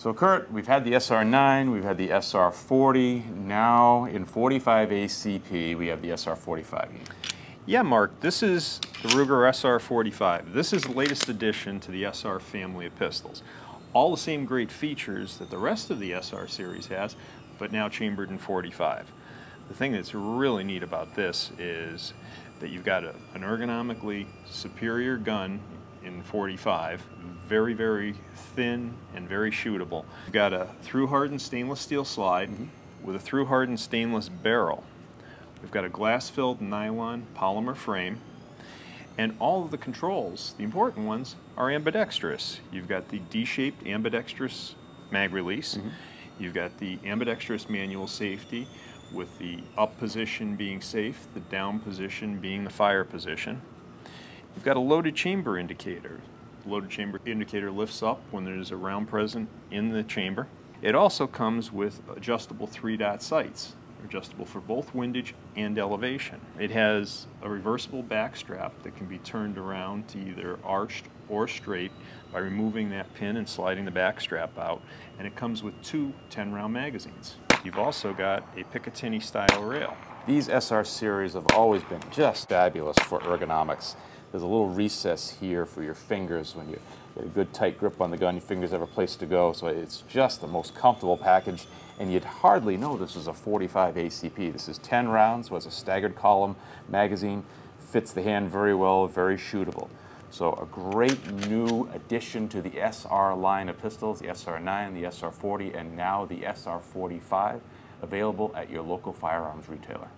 So Kurt, we've had the SR9, we've had the SR40, now in 45 ACP we have the SR45. Yeah, Mark, this is the Ruger SR45. This is the latest addition to the SR family of pistols. All the same great features that the rest of the SR series has, but now chambered in 45. The thing that's really neat about this is that you've got a, an ergonomically superior gun in 45, very, very thin and very shootable. You've got a through-hardened stainless steel slide mm -hmm. with a through-hardened stainless barrel. We've got a glass-filled nylon polymer frame, and all of the controls, the important ones, are ambidextrous. You've got the D-shaped ambidextrous mag release. Mm -hmm. You've got the ambidextrous manual safety with the up position being safe, the down position being the fire position. You've got a loaded chamber indicator. Loaded chamber indicator lifts up when there's a round present in the chamber. It also comes with adjustable three-dot sights, adjustable for both windage and elevation. It has a reversible back strap that can be turned around to either arched or straight by removing that pin and sliding the back strap out. And it comes with two 10-round magazines. You've also got a Picatinny style rail. These SR series have always been just fabulous for ergonomics. There's a little recess here for your fingers when you get a good tight grip on the gun, your fingers have a place to go. So it's just the most comfortable package and you'd hardly know this is a 45 ACP. This is 10 rounds, was a staggered column magazine, fits the hand very well, very shootable. So a great new addition to the SR line of pistols, the SR9, the SR40, and now the SR45, available at your local firearms retailer.